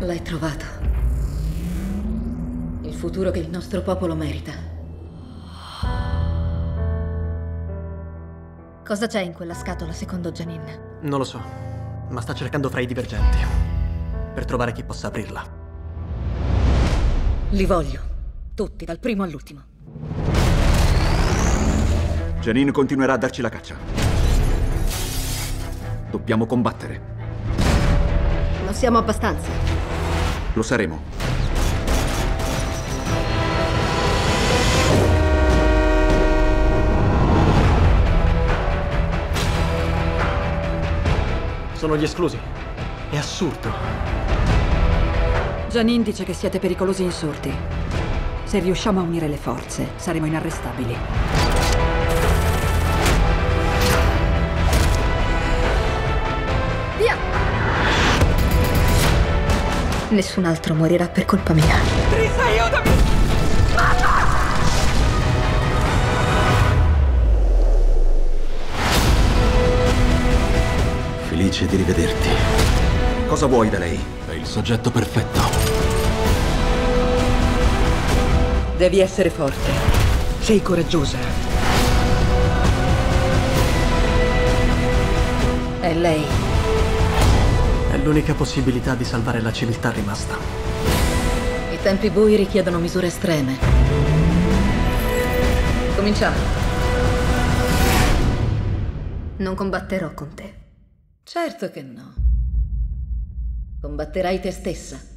L'hai trovato. Il futuro che il nostro popolo merita. Cosa c'è in quella scatola, secondo Janine? Non lo so, ma sta cercando fra i divergenti. Per trovare chi possa aprirla. Li voglio. Tutti, dal primo all'ultimo. Janine continuerà a darci la caccia. Dobbiamo combattere. Non siamo abbastanza. Lo saremo. Sono gli esclusi. È assurdo. Janine dice che siete pericolosi insorti. Se riusciamo a unire le forze, saremo inarrestabili. Nessun altro morirà per colpa mia. Tris, aiutami! Felice di rivederti. Cosa vuoi da lei? È il soggetto perfetto. Devi essere forte. Sei coraggiosa. È lei. L'unica possibilità di salvare la civiltà rimasta. I tempi bui richiedono misure estreme. Cominciamo. Non combatterò con te. Certo che no. Combatterai te stessa.